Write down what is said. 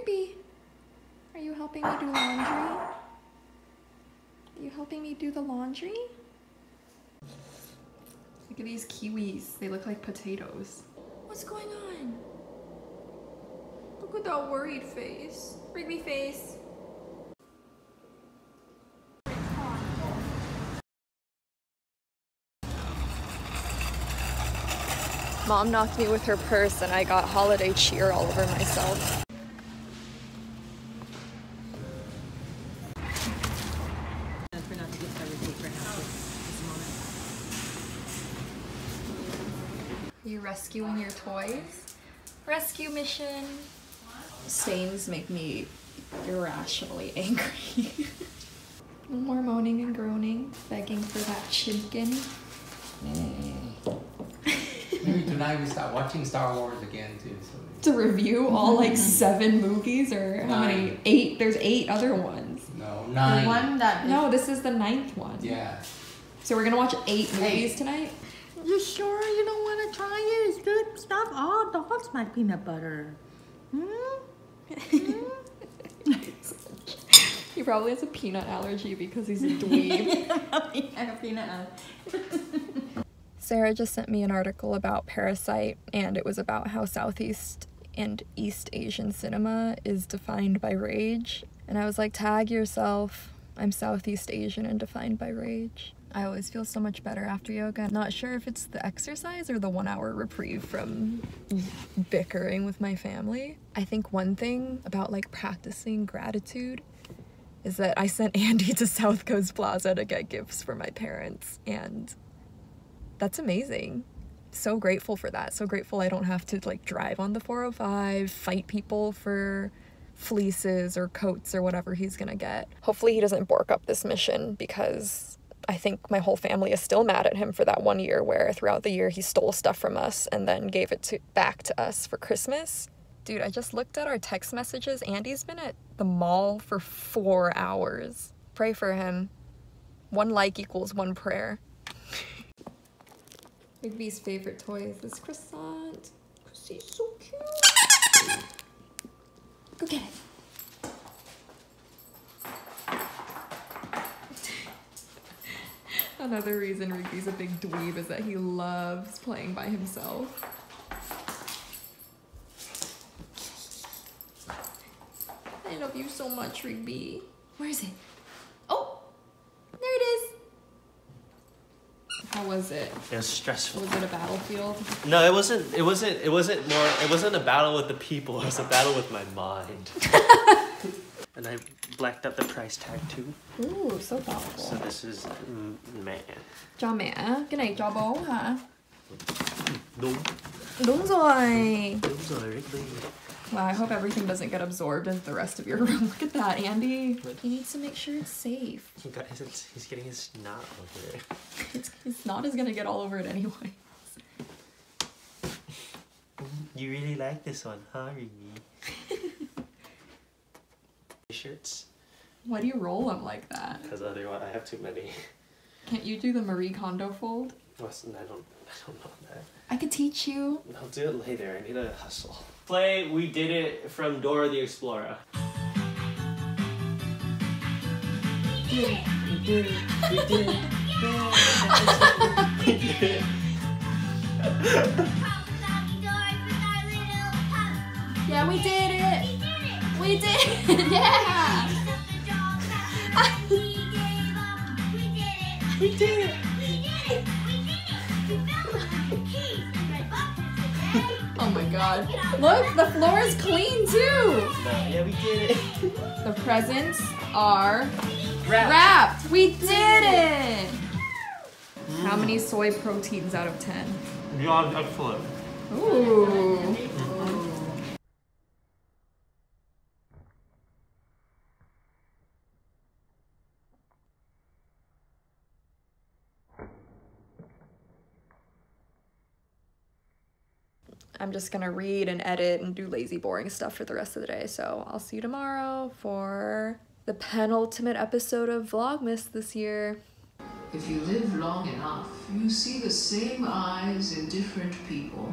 Ruby, are you helping me do laundry? Are you helping me do the laundry? Look at these kiwis. They look like potatoes. What's going on? Look at that worried face. Rigby face. Mom knocked me with her purse and I got holiday cheer all over myself. Rescuing your toys? Rescue mission. Stains make me irrationally angry. More moaning and groaning, begging for that chicken. Mm. Maybe tonight we start watching Star Wars again too. To review all like mm. seven movies or how many? Eight. There's eight other ones. no nine. The one that No, this is the ninth one. Yeah. So we're gonna watch eight movies Eight. tonight. You sure you don't want to try? It's good stuff. All dogs like peanut butter. Hmm? He probably has a peanut allergy because he's a dweeb. and peanut allergy. Sarah just sent me an article about Parasite, and it was about how Southeast and East Asian cinema is defined by rage. And I was like, tag yourself. I'm Southeast Asian and defined by rage. I always feel so much better after yoga. Not sure if it's the exercise or the one hour reprieve from bickering with my family. I think one thing about like practicing gratitude is that I sent Andy to South Coast Plaza to get gifts for my parents, and that's amazing. So grateful for that. So grateful I don't have to like drive on the 405, fight people for fleeces or coats or whatever he's gonna get. Hopefully, he doesn't bork up this mission because I think my whole family is still mad at him for that one year where throughout the year he stole stuff from us and then gave it to back to us for Christmas. Dude, I just looked at our text messages. Andy's been at the mall for four hours. Pray for him. One like equals one prayer. Rigby's favorite toy is this croissant. Cause he's so cute. Go get it. Another reason Rigby's a big dweeb is that he loves playing by himself. I love you so much, Rigby. Where is it? Oh, there it is. How was it? It was stressful. Was it a battlefield? No, it wasn't. It wasn't. It wasn't more. It wasn't a battle with the people. It was a battle with my mind. and I blacked out the price tag too. Ooh, so So this is man. Chào mẹ, cái này cho bố hả? Đúng, Đúng rồi. đúng rồi, Ricky. Wow, I hope everything doesn't get absorbed into the rest of your room. Look at that, Andy. He needs to make sure it's safe. He got his, he's getting his snot over it. It's, his snot is gonna get all over it anyway. You really like this one, huh, Ricky? Shirts, Why do you roll them like that? because otherwise I have too many. Can't you do the Marie Kondo fold? Listen, I don't. I don't know that. I could teach you. I'll do it later. I need a hustle. Play We Did It from Dora the Explorer. We did it. We did it. We did it. We did it. Yeah, we did it. We did it. Yeah. God. Look, the floor is clean too. No, yeah, we did it. The presents are Wrap. wrapped. We did it. How many soy proteins out of 10? Yeah, excellent. Ooh. Mm-hmm. I'm just gonna read and edit and do lazy, boring stuff for the rest of the day. So I'll see you tomorrow for the penultimate episode of Vlogmas this year. If you live long enough, you see the same eyes in different people.